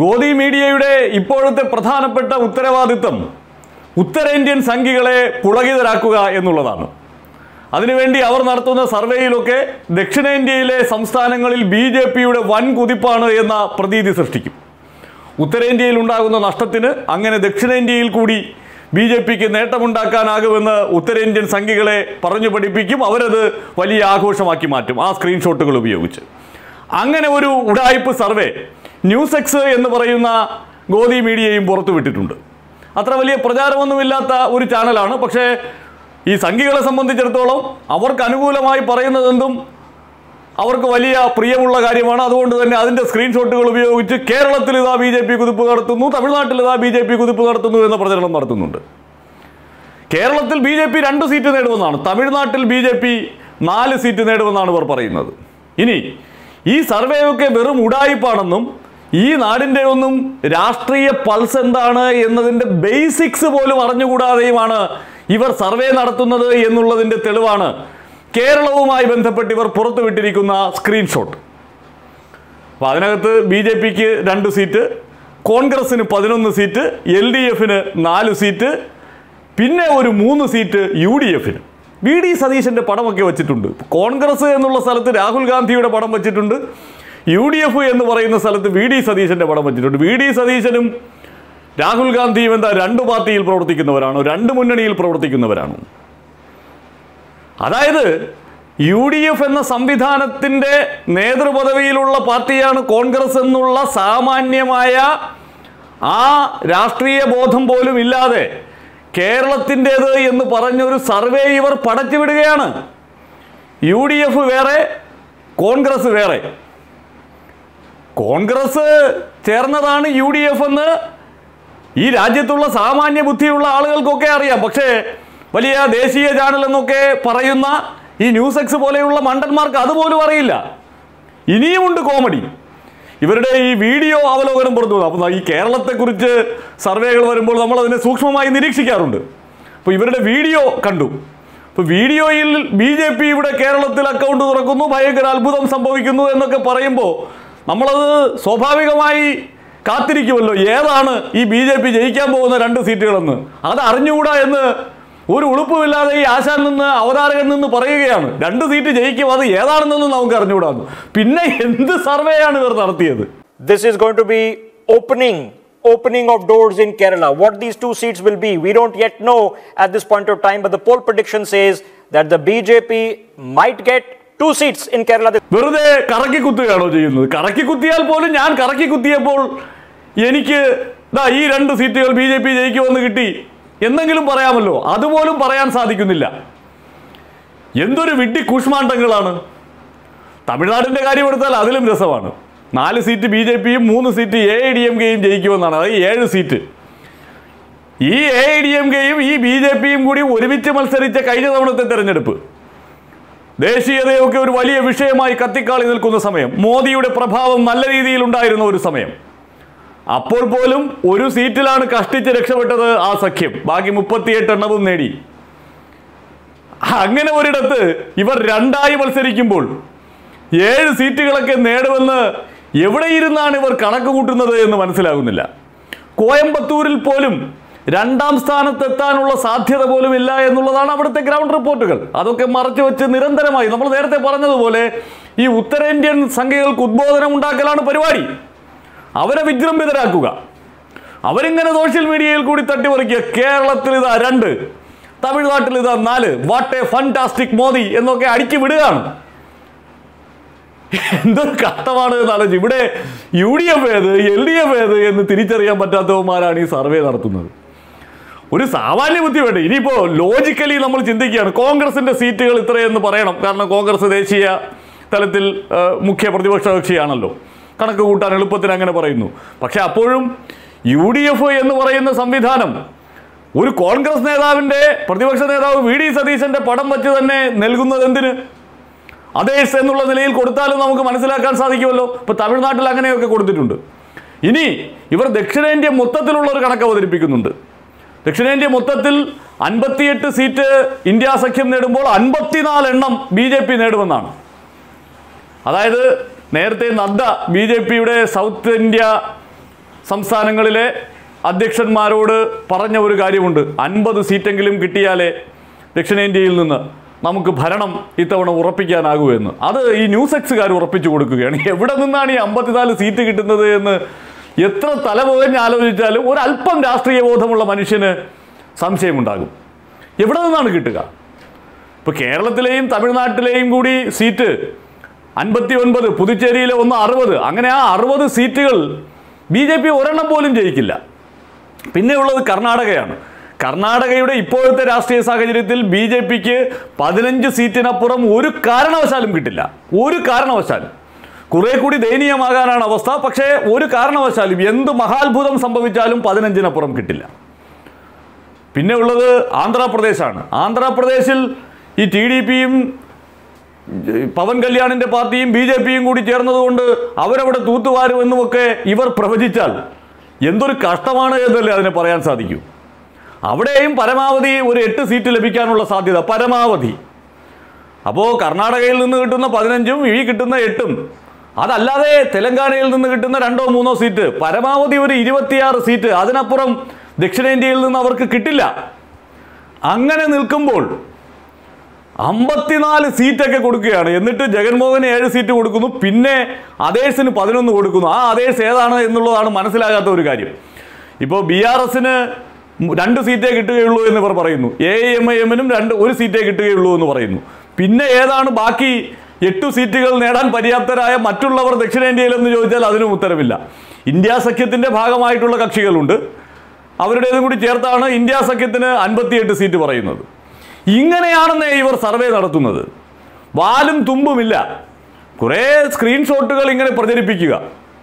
ഗോദി മീഡിയയുടെ ഇപ്പോഴത്തെ പ്രധാനപ്പെട്ട ഉത്തരവാദിത്തം ഉത്തരേന്ത്യൻ സംഘികളെ പുളകിതരാക്കുക എന്നുള്ളതാണ്. അതിനുവേണ്ടി അവർ നടത്തുന്ന സർവേയിലൊക്കെ ദക്ഷിണേന്ത്യയിലെ സംസ്ഥാനങ്ങളിൽ ബി ജെ പിയുടെ വൻ കുതിപ്പാണ് എന്ന പ്രതീതി സൃഷ്ടിക്കും. ഉത്തരേന്ത്യയിൽ ഉണ്ടാകുന്ന നഷ്ടത്തിന് അങ്ങനെ ദക്ഷിണേന്ത്യയിൽ കൂടി ബി ജെ പിക്ക് നേട്ടമുണ്ടാക്കാനാകുമെന്ന് ഉത്തരേന്ത്യൻ സംഘികളെ പറഞ്ഞു പഠിപ്പിക്കും അവരത് വലിയ ആഘോഷമാക്കി മാറ്റും. ആ സ്ക്രീൻഷോട്ടുകൾ ഉപയോഗിച്ച്. അങ്ങനെ ഒരു ഉടായ്പ് സർവേ ന്യൂസ് എക്സ് എന്ന് പറയുന്ന ഗോദി മീഡിയയും പുറത്തു വിട്ടിട്ടുണ്ട്. അത്ര വലിയ പ്രചാരമൊന്നുമില്ലാത്ത ഒരു ചാനലാണ്. പക്ഷേ ഈ സംഘികളെ സംബന്ധിച്ചിടത്തോളം അവർക്ക് അനുകൂലമായി പറയുന്നതെന്തും അവർക്ക് വലിയ പ്രിയമുള്ള കാര്യമാണ്. അതുകൊണ്ട് തന്നെ അതിന്റെ സ്ക്രീൻഷോട്ടുകൾ ഉപയോഗിച്ച് കേരളത്തിൽ ഇതാ ബി ജെ പി കുതിപ്പ് നടത്തുന്നു തമിഴ്നാട്ടിൽ ഇതാ ബി ജെ പി കുതിപ്പ് നടത്തുന്നു എന്ന പ്രചരണം നടത്തുന്നുണ്ട്. കേരളത്തിൽ ബി ജെ പി രണ്ട് സീറ്റ് നേടുമെന്നാണ്. തമിഴ്നാട്ടിൽ ബി ജെ പി നാല് സീറ്റ് നേടുമെന്നാണ് ഇവർ പറയുന്നത്. ഇനി ഈ സർവേയൊക്കെ വെറും ഉടായിപ്പാണെന്നും ഈ നാടിന്റെ ഒന്നും രാഷ്ട്രീയ പൾസ് എന്താണ് എന്നതിന്റെ ബേസിക്സ് പോലും അറിഞ്ഞുകൂടാതെയുമാണ് ഇവർ സർവേ നടത്തുന്നത് എന്നുള്ളതിന്റെ തെളിവാണ്. കേരളവുമായി ബന്ധപ്പെട്ട് ഇവർ പുറത്തുവിട്ടിരിക്കുന്ന സ്ക്രീൻഷോട്ട് അപ്പോൾ അതിനകത്ത് ബി ജെ പിക്ക് രണ്ട് സീറ്റ് കോൺഗ്രസിന് പതിനൊന്ന് സീറ്റ് എൽ ഡി എഫിന് നാല് സീറ്റ് പിന്നെ ഒരു മൂന്ന് സീറ്റ് യു ഡി എഫിന്. വി ഡി സതീശന്റെ പടമൊക്കെ വെച്ചിട്ടുണ്ട്. കോൺഗ്രസ് എന്നുള്ള സ്ഥലത്ത് രാഹുൽ ഗാന്ധിയുടെ പടം വെച്ചിട്ടുണ്ട്. യു ഡി എഫ് എന്ന് പറയുന്ന സ്ഥലത്ത് വി ഡി സതീശന്റെ പടം വെച്ചിട്ടുണ്ട്. വി ഡി സതീശനും രാഹുൽ ഗാന്ധിയും എന്താ രണ്ട് പാർട്ടിയിൽ പ്രവർത്തിക്കുന്നവരാണോ? രണ്ട് മുന്നണിയിൽ പ്രവർത്തിക്കുന്നവരാണോ? അതായത് യു ഡി എഫ് എന്ന സംവിധാനത്തിന്റെ നേതൃപദവിയിലുള്ള പാർട്ടിയാണ് കോൺഗ്രസ് എന്നുള്ള സാമാന്യമായ ആ രാഷ്ട്രീയ ബോധം പോലും ഇല്ലാതെ കേരളത്തിന്റേത് എന്ന് പറഞ്ഞൊരു സർവേ ഇവർ പടച്ചുവിടുകയാണ് യു ഡി എഫ് വേറെ കോൺഗ്രസ് വേറെ. കോൺഗ്രസ് ചേർന്നതാണ് യു ഡി എഫ് എന്ന് ഈ രാജ്യത്തുള്ള സാമാന്യ ബുദ്ധിയുള്ള ആളുകൾക്കൊക്കെ അറിയാം. പക്ഷേ വലിയ ദേശീയ ചാനൽ എന്നൊക്കെ പറയുന്ന ഈ ന്യൂസ് എക്സ് പോലെയുള്ള മണ്ടന്മാർക്ക് അതുപോലും അറിയില്ല. ഇനിയുമുണ്ട് കോമഡി. ഇവരുടെ ഈ വീഡിയോ അവലോകനം പുറത്തു അപ്പോൾ ഈ കേരളത്തെക്കുറിച്ച് സർവേകൾ വരുമ്പോൾ നമ്മൾ അതിനെ സൂക്ഷ്മമായി നിരീക്ഷിക്കാറുണ്ട്. അപ്പോൾ ഇവരുടെ വീഡിയോ കണ്ടു. അപ്പോൾ വീഡിയോയിൽ ബി ജെ പി ഇവിടെ കേരളത്തിൽ അക്കൗണ്ട് തുറക്കുന്നു. ഭയങ്കര അത്ഭുതം സംഭവിക്കുന്നു എന്നൊക്കെ പറയുമ്പോൾ നമ്മളത് സ്വാഭാവികമായി കാത്തിരിക്കുമല്ലോ ഏതാണ് ഈ ബി ജെ പി ജയിക്കാൻ പോകുന്ന രണ്ട് സീറ്റുകളെന്ന് അത് അറിഞ്ഞുകൂടാ എന്ന് ഒരു ഉളുപ്പുമില്ലാതെ ഈ ആശാൻ നിന്ന് അവതാരകൻ നിന്ന് പറയുകയാണ് രണ്ട് സീറ്റ് ജയിക്കും അത് ഏതാണെന്നൊന്നും നമുക്ക് അറിഞ്ഞുകൂടാന്ന് പിന്നെ എന്ത് സർവേയാണ് ഇവർ നടത്തിയത് this is going to be opening opening of doors in Kerala. What these two seats will be, we don't yet know at this point of time. But the poll prediction says that the BJP might get two seats in Kerala വെറുതെ കറക്കി കുത്തുകയാണോ ചെയ്യുന്നത്? കറക്കി കുത്തിയാൽ പോലും ഞാൻ കറക്കി കുത്തിയപ്പോൾ എനിക്ക് ദാ ഈ രണ്ട് സീറ്റുകൾ ബി ജെ പി ജയിക്കുമെന്ന് കിട്ടി. എന്തെങ്കിലും പറയാമല്ലോ. അതുപോലും പറയാൻ സാധിക്കുന്നില്ല. എന്തൊരു വിഡ്ഢി കൂഷ്മാണ്ടങ്ങളാണ് തമിഴ്നാടിന്റെ കാര്യം എടുത്താൽ അതിലും രസമാണ്. നാല് സീറ്റ് ബി ജെ പിയും മൂന്ന് seat A I D M കെയും ജയിക്കുമെന്നാണ്. അതായത് ഏഴ് സീറ്റ്. ഈ എ ഐ ഡി എം കെയും ഈ ബി ജെ പിയും കൂടി ഒരുമിച്ച് മത്സരിച്ച കഴിഞ്ഞ തവണത്തെ തെരഞ്ഞെടുപ്പ്. ദേശീയതയൊക്കെ ഒരു വലിയ വിഷയമായി കത്തിക്കാളി നിൽക്കുന്ന സമയം. മോദിയുടെ പ്രഭാവം നല്ല രീതിയിൽ ഉണ്ടായിരുന്ന ഒരു സമയം. അപ്പോൾ പോലും ഒരു സീറ്റിലാണ് കഷ്ടിച്ച് രക്ഷപ്പെട്ടത് ആ സഖ്യം. ബാക്കി മുപ്പത്തിയെട്ട് എണ്ണവും നേടി. അങ്ങനെ ഒരിടത്ത് ഇവർ രണ്ടായി മത്സരിക്കുമ്പോൾ ഏഴ് സീറ്റുകളൊക്കെ നേടുമെന്ന് എവിടെ ഇരുന്നാണ് ഇവർ കണക്ക് കൂട്ടുന്നത് എന്ന് മനസ്സിലാകുന്നില്ല. കോയമ്പത്തൂരിൽ പോലും രണ്ടാം സ്ഥാനത്തെത്താനുള്ള സാധ്യത പോലും ഇല്ല എന്നുള്ളതാണ് അവിടുത്തെ ഗ്രൗണ്ട് റിപ്പോർട്ടുകൾ. അതൊക്കെ മറച്ചു വെച്ച് നിരന്തരമായി നമ്മൾ നേരത്തെ പറഞ്ഞതുപോലെ ഈ ഉത്തരേന്ത്യൻ സംഖ്യകൾക്ക് ഉദ്ബോധനം ഉണ്ടാക്കലാണ് പരിപാടി. അവരെ വിജൃംഭിതരാക്കുക. അവരിങ്ങനെ സോഷ്യൽ മീഡിയയിൽ കൂടി തട്ടിമറിക്കുക. കേരളത്തിൽ ഇതാ രണ്ട് തമിഴ്നാട്ടിൽ ഇതാ നാല്. വാട്ട് എ ഫണ്ടാസ്റ്റിക് മോദി എന്നൊക്കെ അടിച്ചു വിടുകയാണ്. എന്തൊരു കഷ്ടമാണ് എന്നാലോചിച്ച് ഇവിടെ യു ഡി എഫ് ഏത് എൽ ഡി എഫ് ഏത് എന്ന് തിരിച്ചറിയാൻ പറ്റാത്തവന്മാരാണ് ഈ സർവേ നടത്തുന്നത്. ഒരു സാമാന്യ ബുദ്ധി വേണ്ട? ഇനിയിപ്പോ ലോജിക്കലി നമ്മൾ ചിന്തിക്കുകയാണ് കോൺഗ്രസിന്റെ സീറ്റുകൾ ഇത്രയെന്ന് പറയണം. കാരണം കോൺഗ്രസ് ദേശീയ തലത്തിൽ മുഖ്യ പ്രതിപക്ഷ കക്ഷിയാണല്ലോ. കണക്ക് കൂട്ടാൻ എളുപ്പത്തിന് അങ്ങനെ പറയുന്നു. പക്ഷേ അപ്പോഴും യു ഡി എഫ് എന്ന് പറയുന്ന സംവിധാനം ഒരു കോൺഗ്രസ് നേതാവിന്റെ പ്രതിപക്ഷ നേതാവ് വി ഡി സതീശന്റെ പടം വച്ച് തന്നെ നൽകുന്നത് എന്തിന്? അതേഴ്സ് എന്നുള്ള നിലയിൽ കൊടുത്താലും നമുക്ക് മനസ്സിലാക്കാൻ സാധിക്കുമല്ലോ. ഇപ്പോൾ തമിഴ്നാട്ടിൽ അങ്ങനെയൊക്കെ കൊടുത്തിട്ടുണ്ട്. ഇനി ഇവർ ദക്ഷിണേന്ത്യ മൊത്തത്തിലുള്ള ഒരു കണക്ക് അവതരിപ്പിക്കുന്നുണ്ട്. ദക്ഷിണേന്ത്യ മൊത്തത്തിൽ അൻപത്തിയെട്ട് സീറ്റ് ഇന്ത്യ സഖ്യം നേടുമ്പോൾ അൻപത്തിനാല് എണ്ണം ബി ജെ പി നേടുമെന്നാണ്. അതായത് നേരത്തെ നദ്ദ ബി ജെ പിയുടെ സൗത്ത് ഇന്ത്യ സംസ്ഥാനങ്ങളിലെ അധ്യക്ഷന്മാരോട് പറഞ്ഞ ഒരു കാര്യമുണ്ട്. അൻപത് സീറ്റെങ്കിലും കിട്ടിയാലേ ദക്ഷിണേന്ത്യയിൽ നിന്ന് നമുക്ക് ഭരണം ഇത്തവണ ഉറപ്പിക്കാനാകൂ എന്ന്. അത് ഈ ന്യൂസ് എക്സുകാർ ഉറപ്പിച്ചു കൊടുക്കുകയാണ്. എവിടെ നിന്നാണ് ഈ അമ്പത്തിനാല് സീറ്റ് കിട്ടുന്നത് എന്ന് എത്ര തലപോകഞ്ഞ് ആലോചിച്ചാലും ഒരല്പം രാഷ്ട്രീയ ബോധമുള്ള മനുഷ്യന് സംശയമുണ്ടാകും. എവിടെ നിന്നാണ് കിട്ടുക? ഇപ്പോൾ കേരളത്തിലെയും തമിഴ്നാട്ടിലെയും കൂടി സീറ്റ് അൻപത്തി ഒൻപത് പുതുച്ചേരിയിലെ ഒന്ന് അറുപത് അങ്ങനെ ആ അറുപത് സീറ്റുകൾ ബി ജെ പി ഒരെണ്ണം പോലും ജയിക്കില്ല. പിന്നെ ഉള്ളത് കർണാടകയാണ്. കർണാടകയുടെ ഇപ്പോഴത്തെ രാഷ്ട്രീയ സാഹചര്യത്തിൽ ബി ജെ പിക്ക് പതിനഞ്ച് സീറ്റിനപ്പുറം ഒരു കാരണവശാലും കിട്ടില്ല. ഒരു കാരണവശാലും. കുറെ കൂടി ദയനീയമാകാനാണ് അവസ്ഥ. പക്ഷേ ഒരു കാരണവശാലും എന്ത് മഹാത്ഭുതം സംഭവിച്ചാലും പതിനഞ്ചിനപ്പുറം കിട്ടില്ല. പിന്നെ ഉള്ളത് ആന്ധ്രാപ്രദേശാണ്. ആന്ധ്രാപ്രദേശിൽ ഈ ടി ഡി പിയും പവൻ കല്യാണിന്റെ പാർട്ടിയും ബി ജെ പിയും കൂടി ചേർന്നതുകൊണ്ട് അവരവിടെ തൂത്തുവാരുമെന്നുമൊക്കെ ഇവർ പ്രവചിച്ചാൽ എന്തൊരു കഷ്ടമാണ് എന്നല്ലേ അതിനെ പറയാൻ സാധിക്കൂ. അവിടെയും പരമാവധി ഒരു എട്ട് സീറ്റ് ലഭിക്കാനുള്ള സാധ്യത പരമാവധി. അപ്പോൾ കർണാടകയിൽ നിന്ന് കിട്ടുന്ന പതിനഞ്ചും ഈ കിട്ടുന്ന എട്ടും അതല്ലാതെ തെലങ്കാനയിൽ നിന്ന് കിട്ടുന്ന രണ്ടോ മൂന്നോ സീറ്റ് പരമാവധി ഒരു ഇരുപത്തിയാറ് സീറ്റ് അതിനപ്പുറം ദക്ഷിണേന്ത്യയിൽ നിന്ന് അവർക്ക് കിട്ടില്ല. അങ്ങനെ നിൽക്കുമ്പോൾ അമ്പത്തിനാല് സീറ്റൊക്കെ കൊടുക്കുകയാണ്. എന്നിട്ട് ജഗൻമോഹന് ഏഴ് സീറ്റ് കൊടുക്കുന്നു. പിന്നെ അതേഴ്സിന് പതിനൊന്ന് കൊടുക്കുന്നു. ആ അതേഴ്സ് ഏതാണ് എന്നുള്ളതാണ് മനസ്സിലാകാത്ത ഒരു കാര്യം. ഇപ്പോൾ ബി ആർ എസിന് രണ്ട് സീറ്റേ കിട്ടുകയുള്ളൂ എന്ന് ഇവർ പറയുന്നു. എ എം ഐ എമ്മിനും രണ്ട് ഒരു സീറ്റേ കിട്ടുകയുള്ളൂ എന്ന് പറയുന്നു. പിന്നെ ഏതാണ് ബാക്കി എട്ടു സീറ്റുകൾ നേടാൻ പര്യാപ്തരായ മറ്റുള്ളവർ ദക്ഷിണേന്ത്യയിൽ എന്ന് ചോദിച്ചാൽ അതിനും ഉത്തരവില്ല. ഇന്ത്യ സഖ്യത്തിന്റെ ഭാഗമായിട്ടുള്ള കക്ഷികളുണ്ട്. അവരുടേതും കൂടി ചേർത്താണ് ഇന്ത്യ സഖ്യത്തിന് അൻപത്തിയെട്ട് സീറ്റ് പറയുന്നത്. ഇങ്ങനെയാണെന്നേ ഇവർ സർവേ നടത്തുന്നത്. വാലും തുമ്പുമില്ല. കുറേ സ്ക്രീൻഷോട്ടുകൾ ഇങ്ങനെ പ്രചരിപ്പിക്കുക.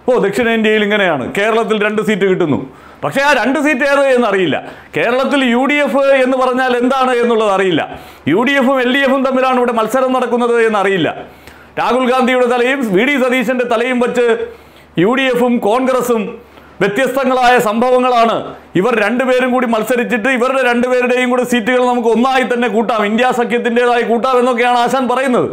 ഓ ദക്ഷിണേന്ത്യയിൽ ഇങ്ങനെയാണ്. കേരളത്തിൽ രണ്ട് സീറ്റ് കിട്ടുന്നു. പക്ഷേ ആ രണ്ട് സീറ്റ് ഏത് എന്നറിയില്ല. കേരളത്തിൽ യു ഡി എഫ് എന്ന് പറഞ്ഞാൽ എന്താണ് എന്നുള്ളത് അറിയില്ല. യു ഡി എഫും എൽ ഡി എഫും തമ്മിലാണ് ഇവിടെ മത്സരം നടക്കുന്നത് എന്നറിയില്ല. രാഹുൽ ഗാന്ധിയുടെ തലയും വി ഡി സതീശന്റെ തലയും വച്ച് യു ഡി എഫും കോൺഗ്രസും വ്യത്യസ്തങ്ങളായ സംഭവങ്ങളാണ്. ഇവർ രണ്ടുപേരും കൂടി മത്സരിച്ചിട്ട് ഇവരുടെ രണ്ടുപേരുടെയും കൂടി സീറ്റുകൾ നമുക്ക് ഒന്നായി തന്നെ കൂട്ടാം. ഇന്ത്യ സഖ്യത്തിന്റെതായി കൂട്ടാം എന്നൊക്കെയാണ് ആശാൻ പറയുന്നത്.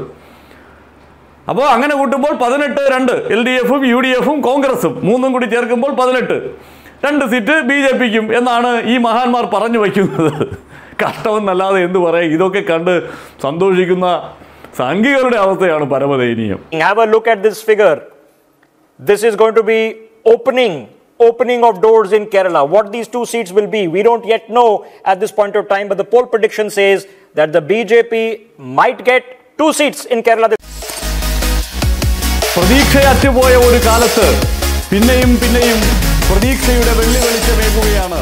അപ്പോൾ അങ്ങനെ കൂട്ടുമ്പോൾ പതിനെട്ട് രണ്ട് എൽ ഡി എഫും യു ഡി എഫും കോൺഗ്രസും മൂന്നും കൂടി ചേർക്കുമ്പോൾ പതിനെട്ട്. രണ്ട് സീറ്റ് ബി ജെ പിക്കും എന്നാണ് ഈ മഹാന്മാർ പറഞ്ഞു വയ്ക്കുന്നത് കഷ്ടമെന്നല്ലാതെ എന്ത് പറയാം ഇതൊക്കെ കണ്ട് സന്തോഷിക്കുന്ന സംഘികളുടെ അവസ്ഥയാണ് പരമദയനീയം look at this figure this figure. Going to be opening opening of doors in Kerala. What these two seats will be, we don't yet know at this point of time. But the poll prediction says that the BJP might get two seats in Kerala. പ്രതീക്ഷയറ്റുപോയ ഒരു കാലത്ത് പിന്നെയും പിന്നെയും പ്രതീക്ഷയുടെ വെള്ളി വെളിച്ചമേകുകയാണ്.